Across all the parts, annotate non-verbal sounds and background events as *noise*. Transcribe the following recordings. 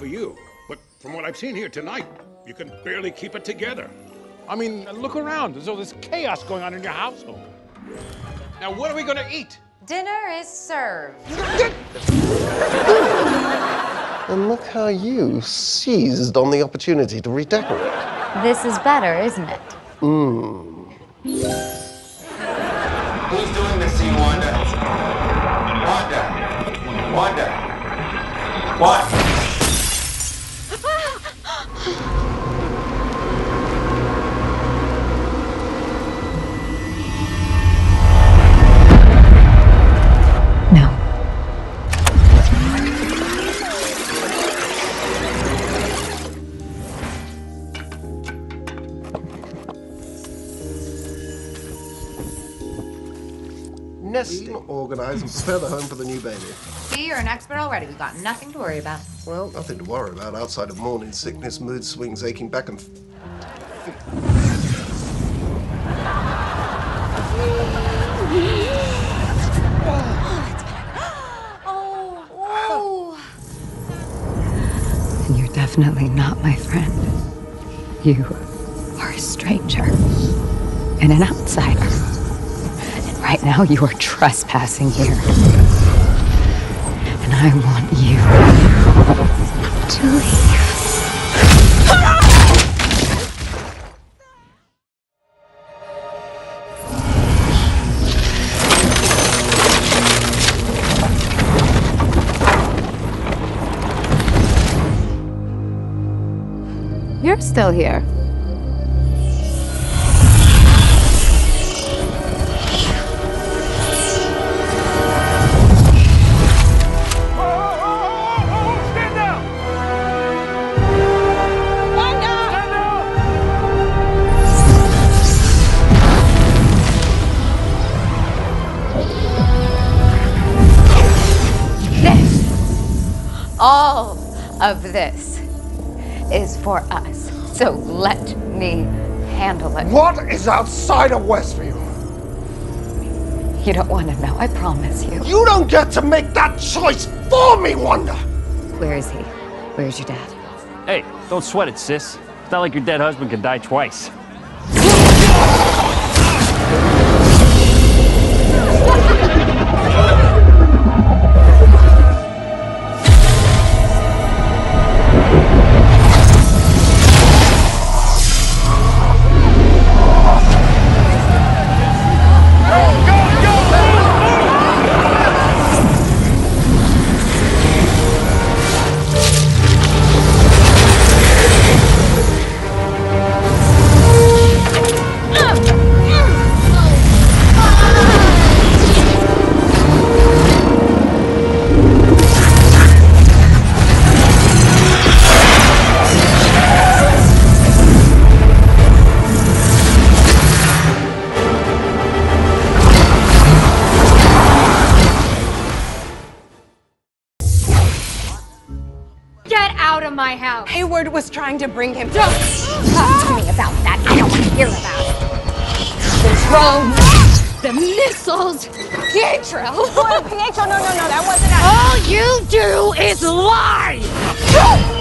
for you. But from what I've seen here tonight, you can barely keep it together. I mean, look around. There's all this chaos going on in your household. Now, what are we gonna eat? Dinner is served. And look how you seized on the opportunity to redecorate. This is better, isn't it? Mmm. Who's doing this to you, Wanda? Wanda. Wanda. What? Nesting, organize, and prepare the home for the new baby. See, you're an expert already. We've got nothing to worry about. Well, nothing to worry about outside of morning sickness, mood swings, aching back and. Oh, And you're definitely not my friend. You are a stranger and an outsider. Right now you are trespassing here. And I want you to leave. You're still here. All of this, is for us. So let me handle it. What is outside of Westview? You don't want to know, I promise you. You don't get to make that choice for me, Wanda! Where is he? Where's your dad? Hey, don't sweat it, sis. It's not like your dead husband can die twice. House. Hayward was trying to bring him Don't *gasps* talk to me about that. I don't want to hear about it. The drones, the missiles, Pietro. *laughs* Pietro, no, no, no, that wasn't us. All you do is lie. *gasps* *laughs*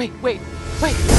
wait, wait, wait.